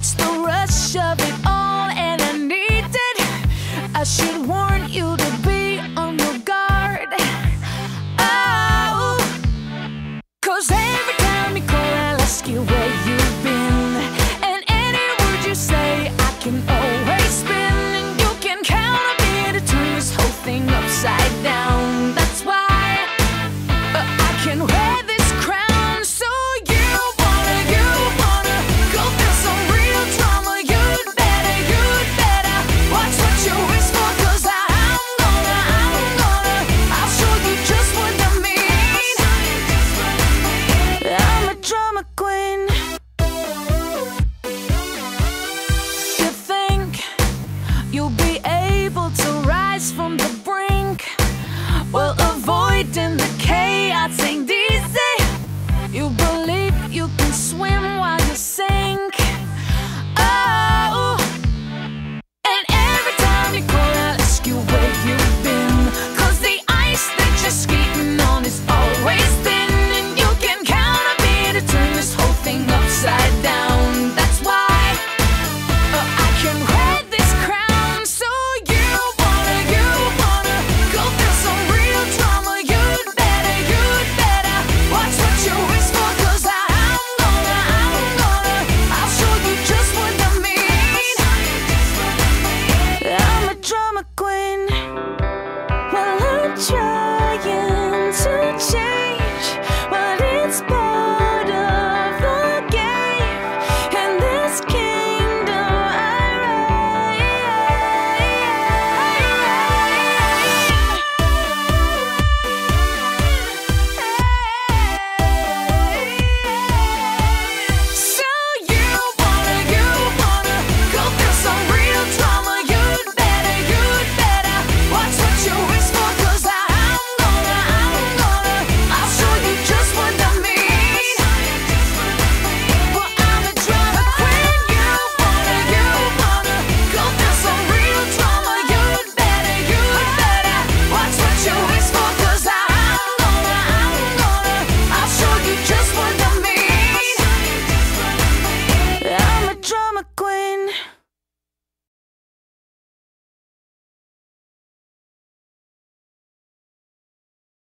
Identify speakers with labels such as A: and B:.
A: It's the rush of it all and I need it. I should warn you to be on your guard. Oh. Cause every time you call I'll ask you where